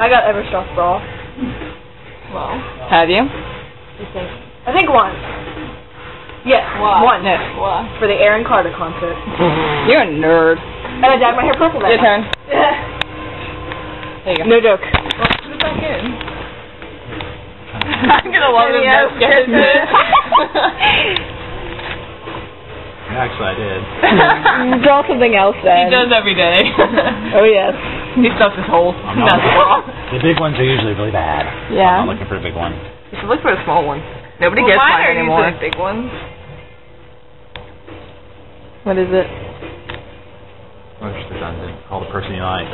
I got Eversoft Brawl. Well. Have you? I think. I think once. Yes, Why? once. No. What? For the Aaron Carter concert. You're a nerd. And I dyed my hair purple that Your turn. There you go. no joke. Well, put it back in. I'm gonna love this. Yes. Actually, I did. Draw something else he then. does every day. Oh yes. he stuffs his hole. I'm not- That's wrong. The big ones are usually really bad. Yeah. I'm not looking for a big one. You should look for a small one. Nobody well, gets mine mine are anymore. usually big ones. What is it? Push the dungeon. Call the person you like.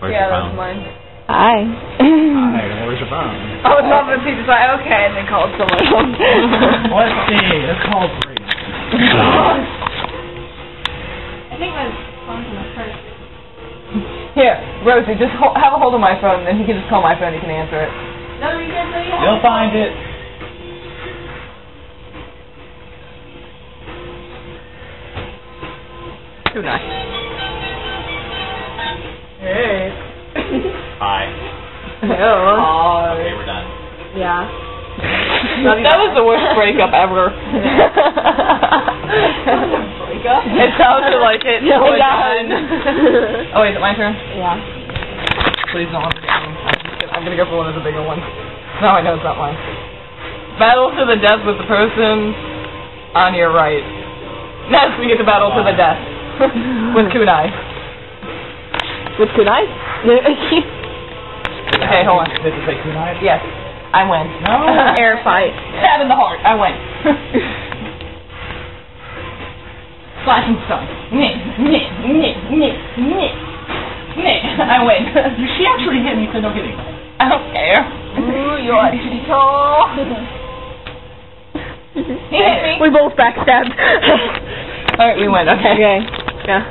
Where's yeah, your that's phone? mine. Hi. Hi, where's your phone? I would love if he just like, okay, and then called someone else. Let's see. Let's call three. Rosie, just ho- have a hold of my phone, and he can just call my phone. He can answer it. No, you didn't say You'll find it. Too nice. Hey. Hi. Oh. Okay, we're done. Yeah. that was the worst breakup ever. Breakup? It sounded like it. No, was God. done. oh, wait, is it my turn? Yeah. Please don't let me get one. I'm, just gonna, I'm gonna go for one of the bigger ones. No, I know it's not mine. Battle to the death with the person on your right. Next, we get to battle to the death with kunai. With kunai? Okay, hold on. Did it say kunai? Yes, I win. No. Air fight. Stab in the heart. I win. Flashing stone. Nyeh, nyeh, nyeh, nyeh, nyeh. Nyeh. I win. She actually hit me, so no hitting. I don't care. Ooh, you're a cheeto. He hit me. We both backstabbed. Alright, we win. Okay. okay. Yeah.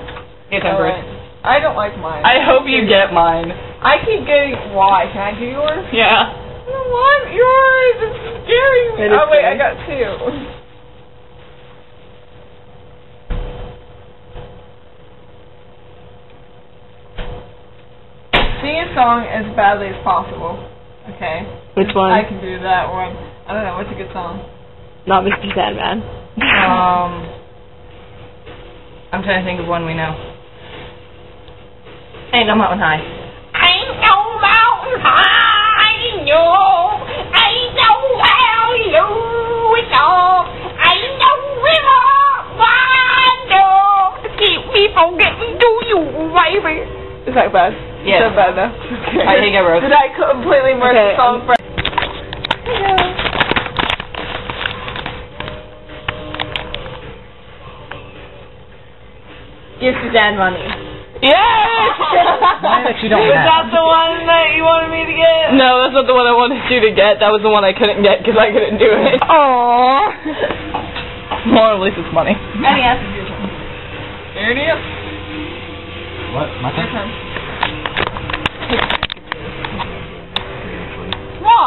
Your turn, Bruce. I don't like mine. I hope you get mine. I keep getting why. Can I do yours? Yeah. I don't want yours. It's scaring me. Oh wait, I got two. Sing a song as badly as possible. Okay. Which one? I can do that one. I don't know. What's a good song? Not Mr. Sandman. Um. I'm trying to think of one we know. Ain't no mountain high. Ain't no mountain high, no. Ain't no valley low enough. Ain't no river wide enough to keep me from getting to you, baby. Is that bad? Yes. Is that bad enough? Okay. I think I wrote. Did I completely murder Okay, the song for? Give Suzanne money. Yes! Why that you don't Was have? that the one that you wanted me to get? No, that's not the one I wanted you to get. That was the one I couldn't get because I couldn't do it. Aww. Well, at least it's money. Any answer to Ernie, your What? My turn? turn.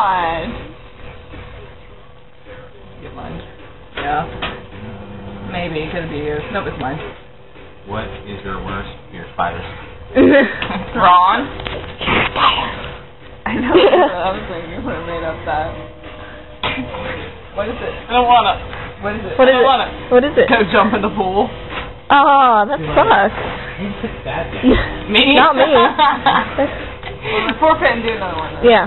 What? Get mine. Yeah. Maybe. It could be yours. Nope, it's mine. What is your worst fear? Spiders. Ron? I know. I was thinking when I made up that. What is it? I don't wanna. What is it? What I is don't it? wanna What is it? go jump in the pool. Oh, that sucks. Who took that Me? Not me. Well, forfeit and do another one. Then. yeah.